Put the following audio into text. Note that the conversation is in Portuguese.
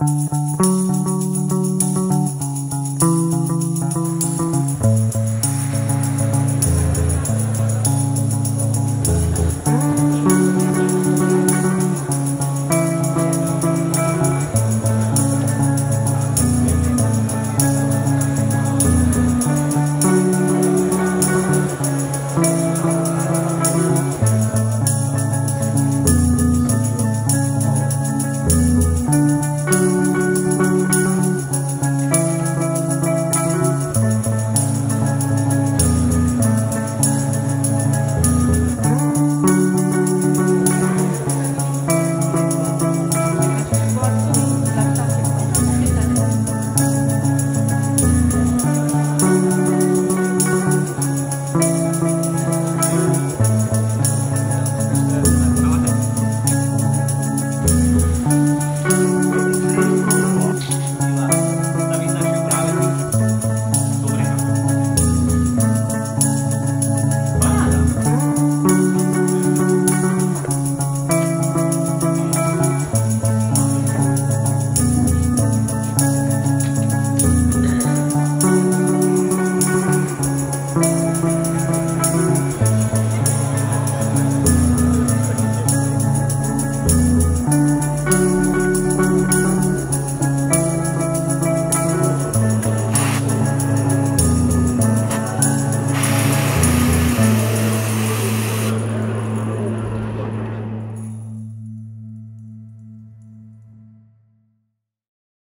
Música